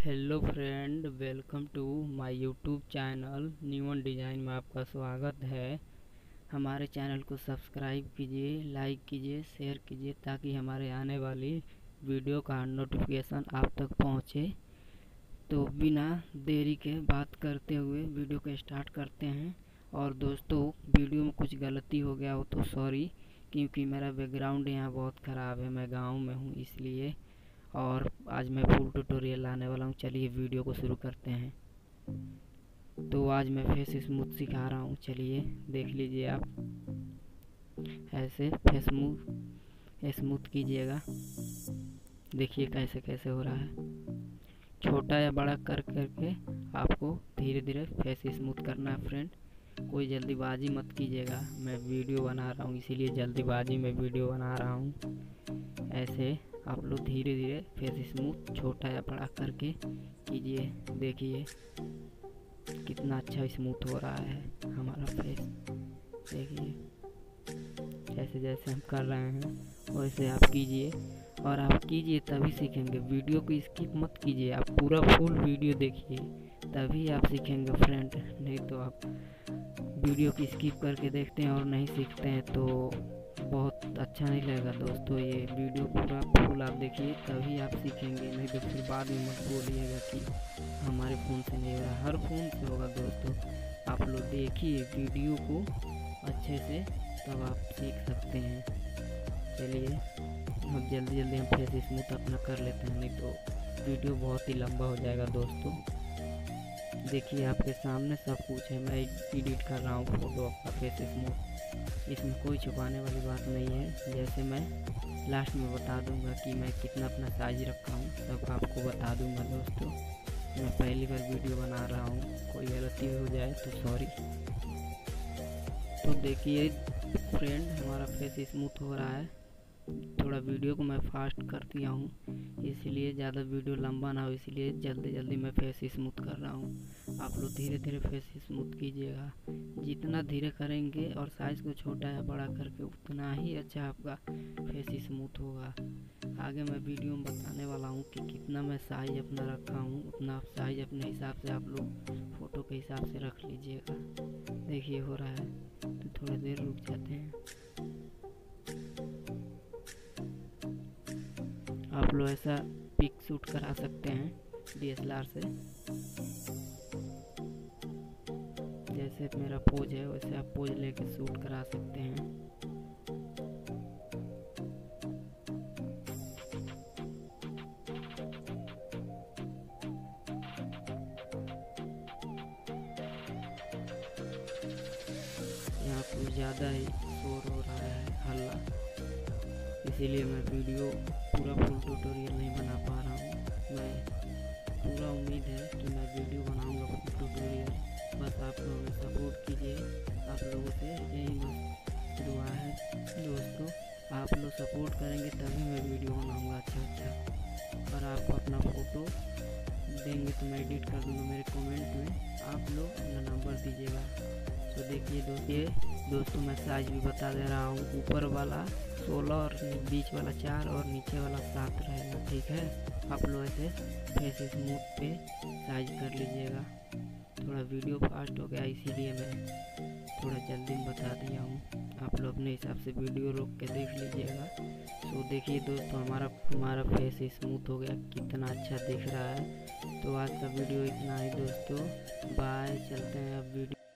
Hello friend, welcome to my YouTube channel. न्यून design में आपका स्वागत है। हमारे चैनल को सब्सक्राइब कीजिए, लाइक कीजिए, शेयर कीजिए, ताकि हमारे आने वाली वीडियो का नोटिफिकेशन आप तक पहुँचे। तो बिना देरी के बात करते हुए वीडियो को स्टार्ट करते हैं। और दोस्तों, वीडियो में कुछ गलती हो गया हो तो सॉरी क्योंकि मेरा बैकग्राउंड यहाँ बहुत ख़राब है। मैं गाँव में हूँ, इसलिए और आज मैं फुल ट्यूटोरियल लाने वाला हूँ। चलिए वीडियो को शुरू करते हैं। तो आज मैं फेस स्मूथ सिखा रहा हूँ। चलिए देख लीजिए आप। ऐसे फेस स्मूथ स्मूथ कीजिएगा। देखिए कैसे कैसे हो रहा है। छोटा या बड़ा कर करके आपको धीरे धीरे फेस स्मूथ करना है फ्रेंड कोई जल्दीबाजी मत कीजिएगा। मैं वीडियो बना रहा हूँ, इसीलिए जल्दीबाजी में वीडियो बना रहा हूँ। ऐसे आप लोग धीरे धीरे फेस स्मूथ छोटा या बड़ा करके कीजिए। देखिए कितना अच्छा स्मूथ हो रहा है हमारा फेस देखिए, जैसे जैसे हम कर रहे हैं, वैसे आप कीजिए। और आप कीजिए तभी सीखेंगे। वीडियो को स्किप मत कीजिए, आप पूरा फुल वीडियो देखिए, तभी आप सीखेंगे फ्रेंड नहीं तो आप वीडियो की स्किप करके देखते हैं और नहीं सीखते हैं तो बहुत अच्छा नहीं लगेगा दोस्तों ये वीडियो पूरा, फुल आप देखिए, तभी आप सीखेंगे, नहीं तो फिर बाद में मत बोलिएगा कि हमारे फ़ोन से नहीं हो रहा। हर फ़ोन से होगा दोस्तों। आप लोग देखिए वीडियो को अच्छे से, तब आप सीख सकते हैं। चलिए, अब जल्दी जल्दी हम फेस स्मूथ अपना कर लेते हैं, नहीं तो वीडियो बहुत ही लंबा हो जाएगा दोस्तों। देखिए, आपके सामने सब कुछ है। मैं एडिट कर रहा हूँ फ़ोटो अपना फेस स्मूथ इसमें कोई छुपाने वाली बात नहीं है। जैसे मैं लास्ट में बता दूँगा कि मैं कितना अपना साइज़ रखा हूँ। सब आपको बता दूँगा दोस्तों। मैं पहली बार वीडियो बना रहा हूँ। कोई गलती हो जाए तो सॉरी तो देखिए फ्रेंड हमारा फेस स्मूथ हो रहा है। थोड़ा वीडियो को मैं फास्ट कर दिया हूँ, इसलिए ज़्यादा वीडियो लंबा ना हो, इसलिए जल्दी जल्दी मैं फेस स्मूथ कर रहा हूँ। आप लोग धीरे धीरे फेस स्मूथ कीजिएगा। जितना धीरे करेंगे और साइज़ को छोटा या बड़ा करके उतना ही अच्छा आपका फेस स्मूथ होगा। आगे मैं वीडियो में बताने वाला हूँ कि कितना मैं साइज़ अपना रखा हूँ, उतना आप साइज़ अपने हिसाब से आप लोग फ़ोटो के हिसाब से रख लीजिएगा। देखिए हो रहा है तो थोड़ी देर रुक जाते हैं। आप लोग ऐसा पिक शूट करा सकते हैं डीएसएलआर से। जैसे मेरा पोज है, वैसे आप पोज लेके शूट करा सकते हैं। ज़्यादा ही शोर हो रहा है, हल्ला। इसीलिए मैं वीडियो पूरा फुल ट्यूटोरियल नहीं बना पा रहा हूँ। मैं पूरा उम्मीद है कि मैं वीडियो बनाऊँगा फुल ट्यूटोरियल बस आप लोग हमें सपोर्ट कीजिए। आप लोगों से यही बस दुआ है। दोस्तों, आप लोग सपोर्ट करेंगे तभी मैं वीडियो बनाऊँगा अच्छा अच्छा। और आप अपना फ़ोटो देंगे तो मैं एडिट कर दूँगा मेरे कमेंट में। आप लोग अपना नंबर दीजिएगा। तो देखिए दोस्तों दोस्तों मैं साइज़ भी बता दे रहा हूँ। ऊपर वाला सोलह और बीच वाला चार और नीचे वाला सात रहेगा ठीक है। आप लोग ऐसे फेस स्मूथ पे साइज़ कर लीजिएगा। थोड़ा वीडियो फास्ट हो गया, इसीलिए मैं थोड़ा जल्दी में बता दिया हूँ। आप लोग अपने हिसाब से वीडियो रोक के देख लीजिएगा। तो देखिए दोस्तों, हमारा हमारा फेस स्मूथ हो गया, कितना अच्छा दिख रहा है। तो आज का वीडियो इतना ही दोस्तों। बाय चलते हैं अब वीडियो